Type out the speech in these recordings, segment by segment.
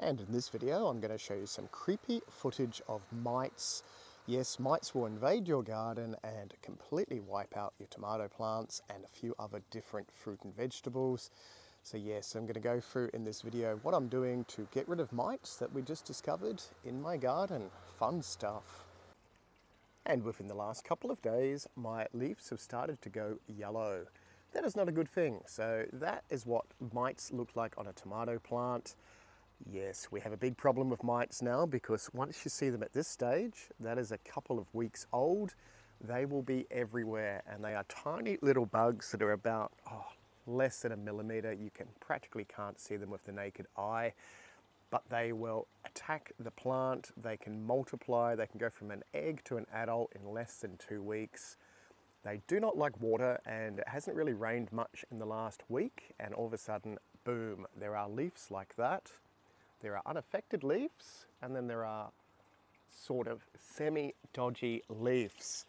And in this video, I'm going to show you some creepy footage of mites. Yes, mites will invade your garden and completely wipe out your tomato plants and a few other different fruit and vegetables. So yes, I'm going to go through in this video what I'm doing to get rid of mites that we just discovered in my garden. Fun stuff. And within the last couple of days, my leaves have started to go yellow. That is not a good thing. So that is what mites look like on a tomato plant. Yes, we have a big problem with mites now because once you see them at this stage, that is a couple of weeks old, they will be everywhere and they are tiny little bugs that are about oh, less than a millimeter. You can practically can't see them with the naked eye, but they will attack the plant. They can multiply. They can go from an egg to an adult in less than two weeks. They do not like water and it hasn't really rained much in the last week and all of a sudden, boom, there are leaves like that there are unaffected leaves and then there are sort of semi-dodgy leaves.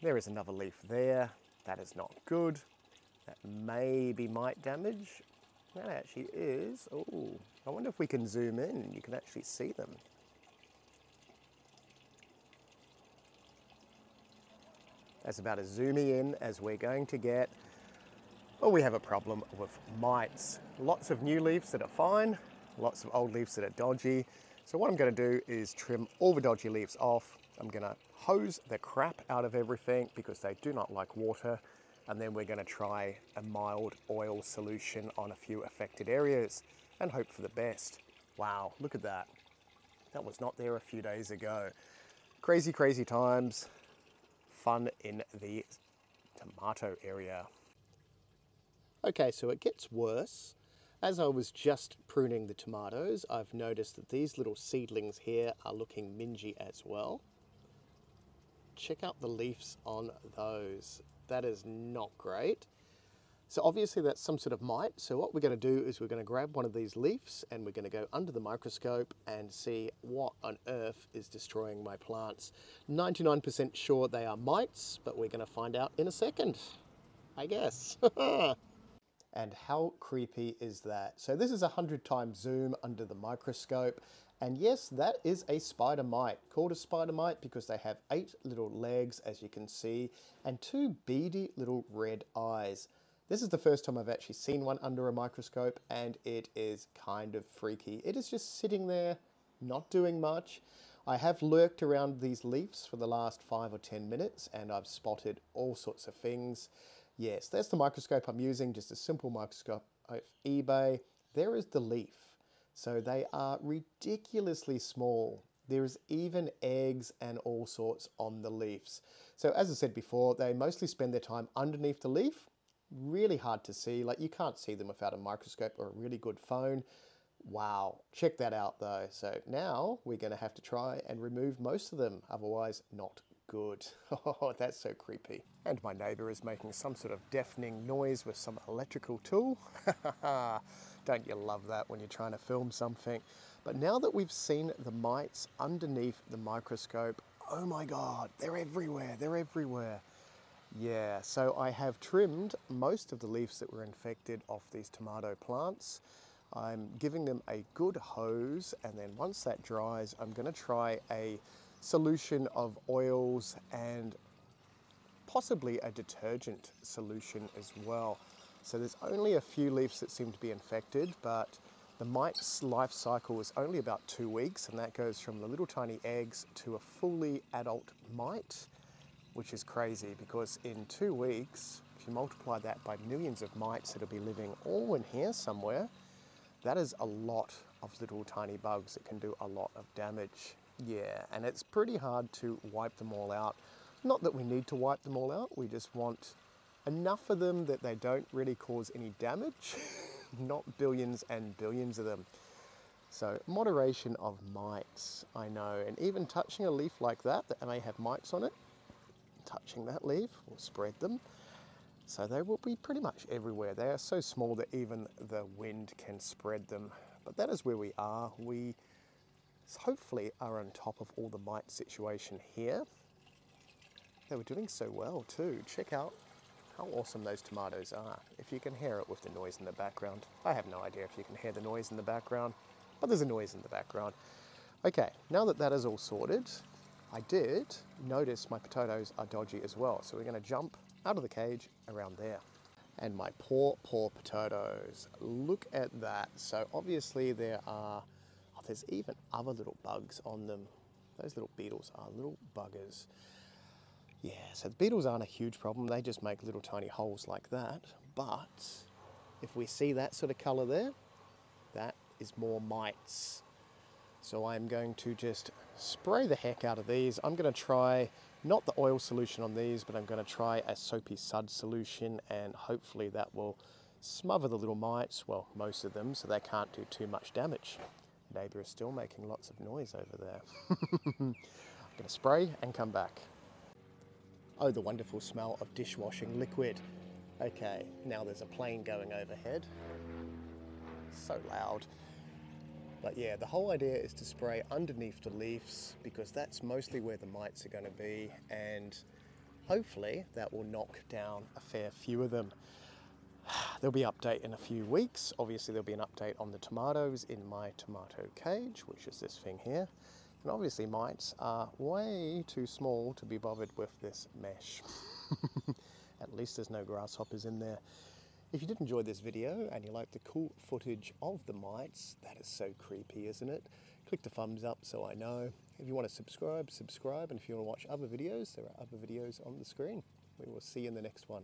There is another leaf there. That is not good. That may be mite damage. That actually is. Oh, I wonder if we can zoom in you can actually see them. That's about as zoomy in as we're going to get. Well, we have a problem with mites. Lots of new leaves that are fine, lots of old leaves that are dodgy. So what I'm gonna do is trim all the dodgy leaves off. I'm gonna hose the crap out of everything because they do not like water. And then we're gonna try a mild oil solution on a few affected areas and hope for the best. Wow, look at that. That was not there a few days ago. Crazy, crazy times. Fun in the tomato area. Okay, so it gets worse. As I was just pruning the tomatoes, I've noticed that these little seedlings here are looking mingy as well. Check out the leaves on those. That is not great. So obviously that's some sort of mite. So what we're going to do is we're going to grab one of these leaves and we're going to go under the microscope and see what on earth is destroying my plants. 99% sure they are mites, but we're going to find out in a second, I guess. And how creepy is that? So this is a 100 times zoom under the microscope. And yes, that is a spider mite, called a spider mite because they have eight little legs, as you can see, and two beady little red eyes. This is the first time I've actually seen one under a microscope, and it is kind of freaky. It is just sitting there, not doing much. I have lurked around these leaves for the last five or 10 minutes, and I've spotted all sorts of things. Yes, that's the microscope I'm using, just a simple microscope of eBay. There is the leaf. So they are ridiculously small. There's even eggs and all sorts on the leaves. So as I said before, they mostly spend their time underneath the leaf. Really hard to see, like you can't see them without a microscope or a really good phone. Wow, check that out though. So now we're gonna have to try and remove most of them, otherwise not good. Oh, that's so creepy. And my neighbour is making some sort of deafening noise with some electrical tool. Don't you love that when you're trying to film something? But now that we've seen the mites underneath the microscope, oh my God, they're everywhere, they're everywhere. Yeah, so I have trimmed most of the leaves that were infected off these tomato plants. I'm giving them a good hose and then once that dries, I'm gonna try a solution of oils and possibly a detergent solution as well. So there's only a few leaves that seem to be infected, but the mite's life cycle is only about two weeks, and that goes from the little tiny eggs to a fully adult mite, which is crazy because in two weeks, if you multiply that by millions of mites that'll be living all in here somewhere, that is a lot of little tiny bugs that can do a lot of damage. Yeah, and it's pretty hard to wipe them all out. Not that we need to wipe them all out, we just want enough of them that they don't really cause any damage, not billions and billions of them. So moderation of mites, I know, and even touching a leaf like that that may have mites on it, touching that leaf will spread them. So they will be pretty much everywhere. They are so small that even the wind can spread them. But that is where we are. We hopefully are on top of all the mite situation here. They were doing so well too. Check out how awesome those tomatoes are. If you can hear it with the noise in the background. I have no idea if you can hear the noise in the background. but there's a noise in the background. Okay, now that that is all sorted, I did notice my potatoes are dodgy as well. So we're gonna jump out of the cage around there. And my poor, poor potatoes. Look at that. So obviously there are, there's even other little bugs on them. Those little beetles are little buggers. Yeah, so the beetles aren't a huge problem. They just make little tiny holes like that. But if we see that sort of color there, that is more mites. So I'm going to just spray the heck out of these. I'm going to try not the oil solution on these, but I'm going to try a soapy sud solution and hopefully that will smother the little mites, well, most of them, so they can't do too much damage. Neighbour is still making lots of noise over there. I'm going to spray and come back. Oh, the wonderful smell of dishwashing liquid. Okay, now there's a plane going overhead. So loud. But yeah, the whole idea is to spray underneath the leaves because that's mostly where the mites are going to be and hopefully that will knock down a fair few of them. There'll be an update in a few weeks. Obviously there'll be an update on the tomatoes in my tomato cage, which is this thing here. And obviously mites are way too small to be bothered with this mesh. At least there's no grasshoppers in there. If you did enjoy this video and you like the cool footage of the mites, that is so creepy, isn't it? Click the thumbs up so I know. If you want to subscribe, subscribe. And if you want to watch other videos, there are other videos on the screen. We will see you in the next one.